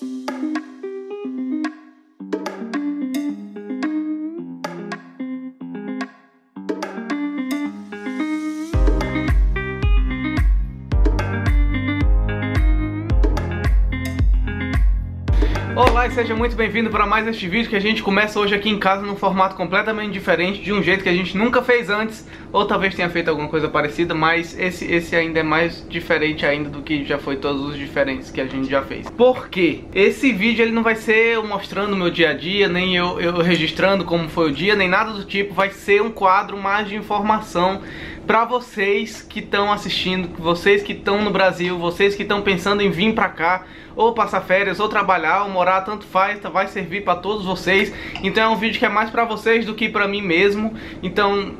Música Olá e seja muito bem-vindo para mais este vídeo que a gente começa hoje aqui em casa num formato completamente diferente, de um jeito que a gente nunca fez antes, ou talvez tenha feito alguma coisa parecida, mas esse, esse ainda é mais diferente ainda do que já foi todos os diferentes que a gente já fez. Por quê? Esse vídeo ele não vai ser eu mostrando o meu dia a dia, nem eu, eu registrando como foi o dia, nem nada do tipo, vai ser um quadro mais de informação para vocês que estão assistindo, vocês que estão no Brasil, vocês que estão pensando em vir para cá, ou passar férias, ou trabalhar, ou morar, tanto faz, tá, vai servir para todos vocês. Então é um vídeo que é mais para vocês do que para mim mesmo. Então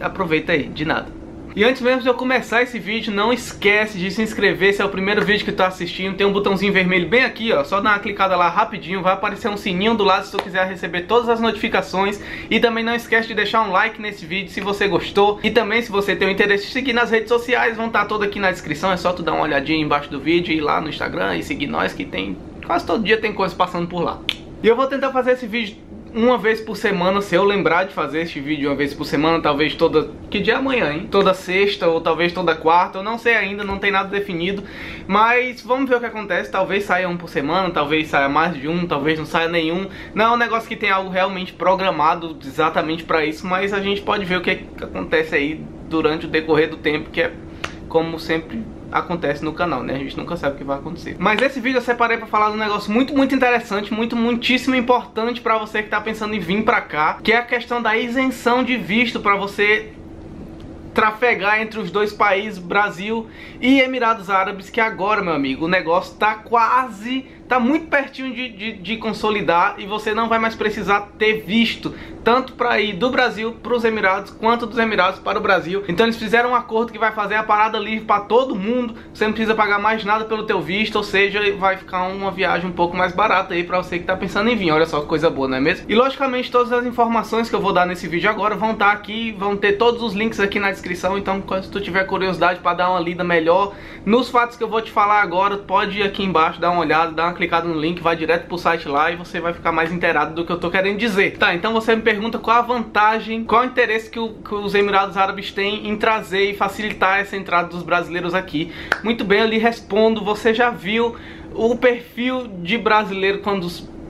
aproveita aí, de nada. E antes mesmo de eu começar esse vídeo, não esquece de se inscrever se é o primeiro vídeo que tu tá assistindo. Tem um botãozinho vermelho bem aqui, ó. Só dá uma clicada lá rapidinho, vai aparecer um sininho do lado se tu quiser receber todas as notificações. E também não esquece de deixar um like nesse vídeo se você gostou. E também se você tem o interesse de seguir nas redes sociais, vão estar tá todas aqui na descrição. É só tu dar uma olhadinha embaixo do vídeo, ir lá no Instagram e seguir nós que tem... Quase todo dia tem coisa passando por lá. E eu vou tentar fazer esse vídeo uma vez por semana, se eu lembrar de fazer este vídeo uma vez por semana, talvez toda... Que dia é amanhã, hein? Toda sexta ou talvez toda quarta, eu não sei ainda, não tem nada definido. Mas vamos ver o que acontece, talvez saia um por semana, talvez saia mais de um, talvez não saia nenhum. Não é um negócio que tem algo realmente programado exatamente para isso, mas a gente pode ver o que, que acontece aí durante o decorrer do tempo, que é como sempre acontece no canal, né? A gente nunca sabe o que vai acontecer. Mas esse vídeo eu separei pra falar de um negócio muito, muito interessante, muito, muitíssimo importante pra você que tá pensando em vir pra cá, que é a questão da isenção de visto pra você trafegar entre os dois países, Brasil e Emirados Árabes, que agora, meu amigo, o negócio tá quase tá muito pertinho de, de, de, consolidar e você não vai mais precisar ter visto tanto para ir do Brasil para os Emirados quanto dos Emirados para o Brasil. Então eles fizeram um acordo que vai fazer a parada livre para todo mundo. Você não precisa pagar mais nada pelo teu visto, ou seja, vai ficar uma viagem um pouco mais barata aí para você que está pensando em vir. Olha só que coisa boa, não é mesmo? E logicamente todas as informações que eu vou dar nesse vídeo agora vão estar tá aqui, vão ter todos os links aqui na descrição. Então, se tu tiver curiosidade para dar uma lida melhor nos fatos que eu vou te falar agora, pode ir aqui embaixo dar uma olhada, dar uma clicada no link, vai direto pro site lá e você vai ficar mais inteirado do que eu tô querendo dizer. Tá, então você me pergunta qual a vantagem, qual o interesse que, o, que os Emirados Árabes têm em trazer e facilitar essa entrada dos brasileiros aqui. Muito bem, eu lhe respondo, você já viu o perfil de brasileiro quando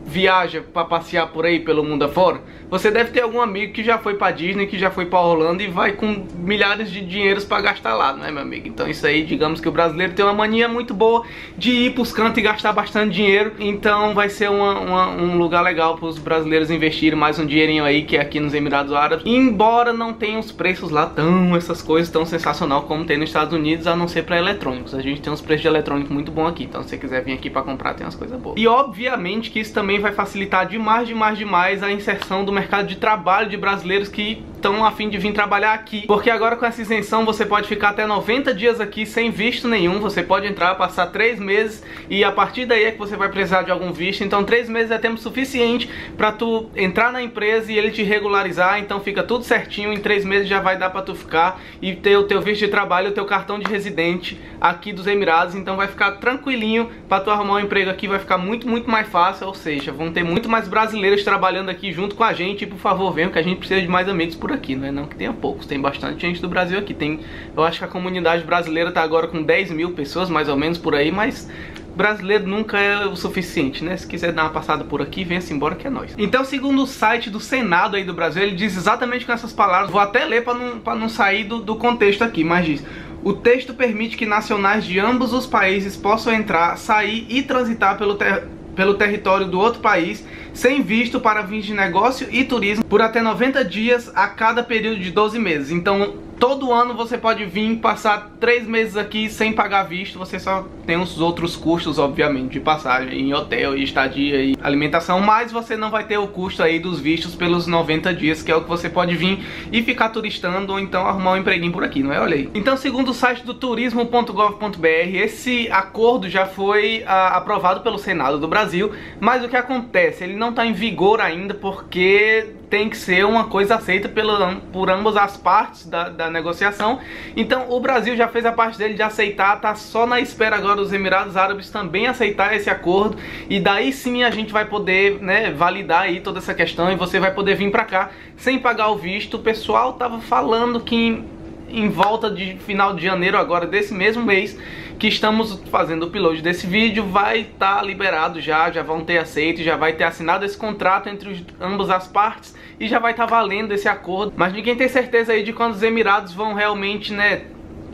viaja para passear por aí pelo mundo afora? Você deve ter algum amigo que já foi pra Disney, que já foi pra Orlando e vai com milhares de dinheiros pra gastar lá, não é, meu amigo? Então isso aí, digamos que o brasileiro tem uma mania muito boa de ir pros cantos e gastar bastante dinheiro. Então vai ser uma, uma, um lugar legal pros brasileiros investirem mais um dinheirinho aí, que é aqui nos Emirados Árabes. Embora não tenha os preços lá tão, essas coisas tão sensacional como tem nos Estados Unidos, a não ser pra eletrônicos. A gente tem uns preços de eletrônico muito bom aqui, então se você quiser vir aqui pra comprar, tem umas coisas boas. E obviamente que isso também vai facilitar demais, demais, demais a inserção do mercado de trabalho de brasileiros que estão a fim de vir trabalhar aqui. Porque agora com essa isenção você pode ficar até 90 dias aqui sem visto nenhum. Você pode entrar, passar 3 meses e a partir daí é que você vai precisar de algum visto. Então 3 meses é tempo suficiente para tu entrar na empresa e ele te regularizar. Então fica tudo certinho. Em 3 meses já vai dar para tu ficar e ter o teu visto de trabalho, o teu cartão de residente aqui dos Emirados. Então vai ficar tranquilinho para tu arrumar um emprego aqui. Vai ficar muito, muito mais fácil. Ou seja, vão ter muito mais brasileiros trabalhando aqui junto com a gente. E por favor, venham que a gente precisa de mais amigos por aqui, não é não que tenha poucos, tem bastante gente do Brasil aqui. Tem, eu acho que a comunidade brasileira está agora com 10 mil pessoas, mais ou menos por aí, mas brasileiro nunca é o suficiente, né? Se quiser dar uma passada por aqui, venha-se embora que é nós. Então, segundo o site do Senado aí do Brasil, ele diz exatamente com essas palavras, vou até ler para não, não sair do, do contexto aqui, mas diz... O texto permite que nacionais de ambos os países possam entrar, sair e transitar pelo, ter pelo território do outro país sem visto para fins de negócio e turismo por até 90 dias a cada período de 12 meses. Então, todo ano você pode vir passar três meses aqui sem pagar visto, você só tem os outros custos, obviamente, de passagem em hotel e estadia e alimentação, mas você não vai ter o custo aí dos vistos pelos 90 dias, que é o que você pode vir e ficar turistando ou então arrumar um empreguinho por aqui, não é? Olha aí. Então, segundo o site do turismo.gov.br, esse acordo já foi a, ah, aprovado pelo Senado do Brasil, mas o que acontece? Ele não está em vigor ainda porque tem que ser uma coisa aceita pela, por ambas as partes da, da negociação. Então o Brasil já fez a parte dele de aceitar, tá só na espera agora os Emirados Árabes também aceitar esse acordo e daí sim a gente vai poder, né, validar aí toda essa questão e você vai poder vir para cá sem pagar o visto. O pessoal tava falando que em, em volta de final de janeiro agora desse mesmo mês que estamos fazendo o upload desse vídeo vai estar tá liberado já, já vão ter aceito, já vai ter assinado esse contrato entre os, ambas as partes e já vai estar tá valendo esse acordo. Mas ninguém tem certeza aí de quando os Emirados vão realmente, né,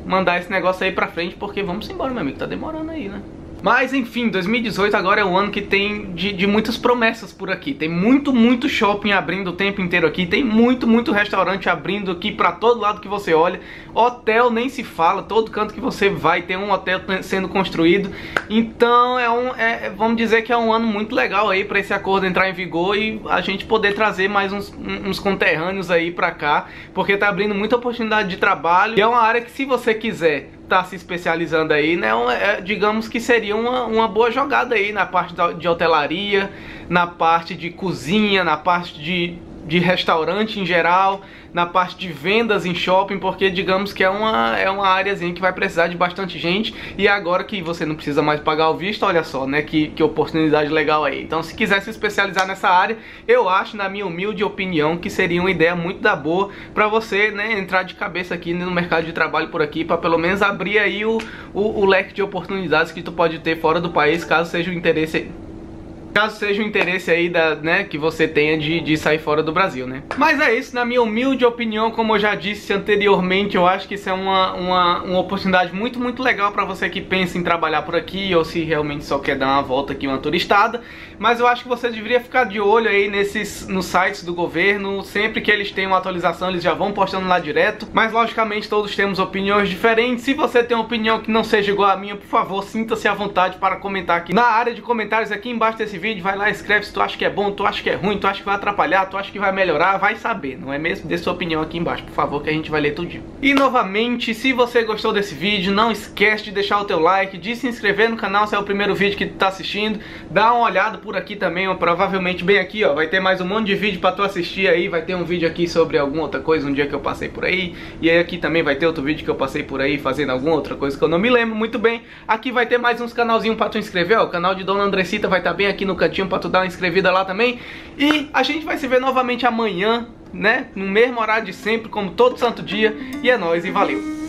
mandar esse negócio aí pra frente, porque vamos embora, meu amigo, tá demorando aí, né? Mas enfim, 2018 agora é um ano que tem de, de, muitas promessas por aqui. Tem muito, muito shopping abrindo o tempo inteiro aqui. Tem muito, muito restaurante abrindo aqui pra todo lado que você olha. Hotel nem se fala, todo canto que você vai tem um hotel sendo construído. Então é um, é, vamos dizer que é um ano muito legal aí pra esse acordo entrar em vigor e a gente poder trazer mais uns, uns conterrâneos aí pra cá. Porque tá abrindo muita oportunidade de trabalho. E é uma área que se você quiser tá se especializando aí, né? É, digamos que seria uma, uma boa jogada aí na parte de hotelaria, na parte de cozinha, na parte de, de restaurante em geral na parte de vendas em shopping, porque digamos que é uma, é uma áreazinha que vai precisar de bastante gente e agora que você não precisa mais pagar o visto, olha só, né, que, que oportunidade legal aí. Então se quiser se especializar nessa área, eu acho, na minha humilde opinião, que seria uma ideia muito da boa para você, né, entrar de cabeça aqui no mercado de trabalho por aqui, para pelo menos abrir aí o, o, o leque de oportunidades que tu pode ter fora do país, caso seja o interesse Caso seja o interesse aí da, né, que você tenha de, de sair fora do Brasil, né? Mas é isso, na minha humilde opinião, como eu já disse anteriormente, eu acho que isso é uma, uma, uma oportunidade muito, muito legal para você que pensa em trabalhar por aqui ou se realmente só quer dar uma volta aqui, uma turistada. Mas eu acho que você deveria ficar de olho aí nesses, nos sites do governo, sempre que eles têm uma atualização eles já vão postando lá direto. Mas logicamente todos temos opiniões diferentes. Se você tem uma opinião que não seja igual à minha, por favor, sinta-se à vontade para comentar aqui na área de comentários aqui embaixo desse vídeo vai lá, escreve se tu acha que é bom, tu acha que é ruim, tu acha que vai atrapalhar, tu acha que vai melhorar, vai saber, não é mesmo? Dê sua opinião aqui embaixo, por favor, que a gente vai ler tudinho. E novamente, se você gostou desse vídeo, não esquece de deixar o teu like, de se inscrever no canal se é o primeiro vídeo que tu tá assistindo, dá uma olhada por aqui também, provavelmente bem aqui, ó, vai ter mais um monte de vídeo pra tu assistir aí, vai ter um vídeo aqui sobre alguma outra coisa, um dia que eu passei por aí, e aí aqui também vai ter outro vídeo que eu passei por aí fazendo alguma outra coisa que eu não me lembro muito bem. Aqui vai ter mais uns canalzinhos pra tu inscrever, ó, o canal de Dona Andressita vai estar tá bem aqui no cantinho pra tu dar uma inscrevida lá também. E a gente vai se ver novamente amanhã, né? No mesmo horário de sempre, como todo santo dia. E é nóis e valeu!